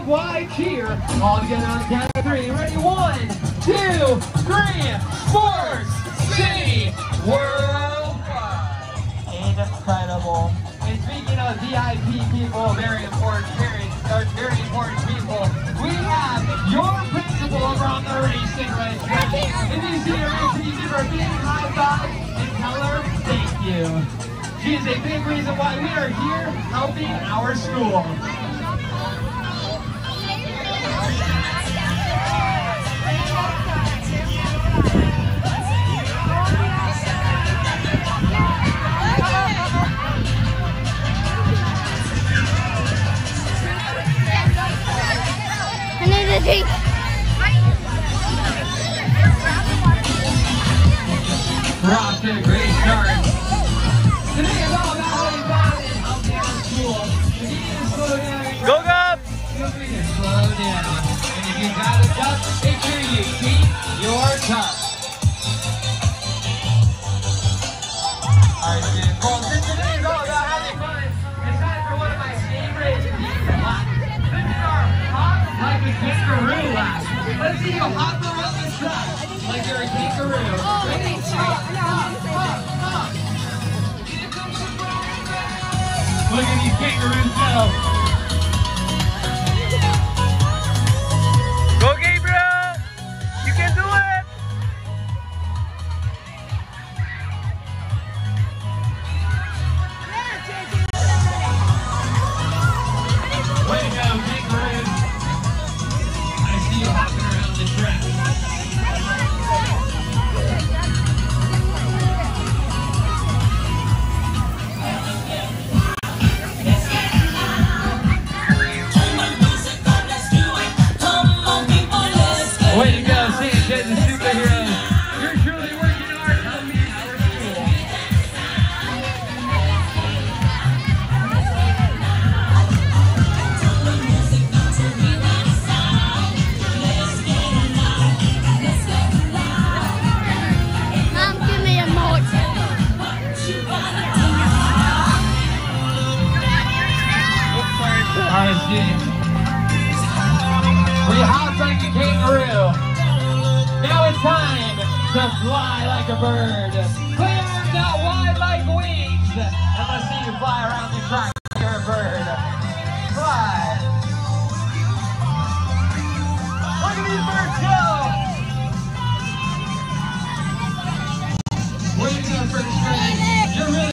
worldwide cheer. All together on the count of three. Ready? One, two, three. Sports City Worldwide. Incredible. And speaking of VIP people, very important, very, uh, very important people, we have your principal over on the racing right track. If you see her, if you give her a big high five and tell her thank you. She is a big reason why we are here helping our school. To take. Rock to a great start. Today is all about Go, slow down. And if you got a cup, kangaroo lap. Let's see you hop around the track like you're a kangaroo. Look at these kangaroos. Go, Students. We hop like a kangaroo. Now it's time to fly like a bird. Clear out wide like wings. And let's see you fly around the track.